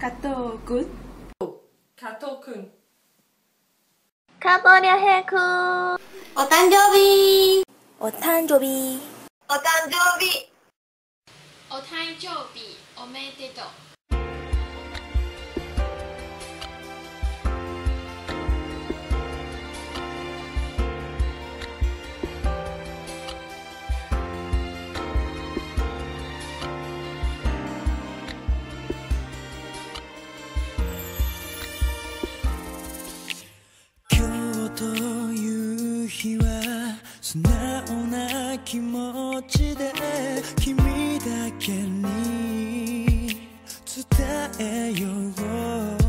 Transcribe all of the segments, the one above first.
加藤くん加藤君加藤亮平君お誕生日お誕生日お誕生日お誕生日おめでとう気持ちで君だけに伝えよう。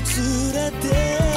連れて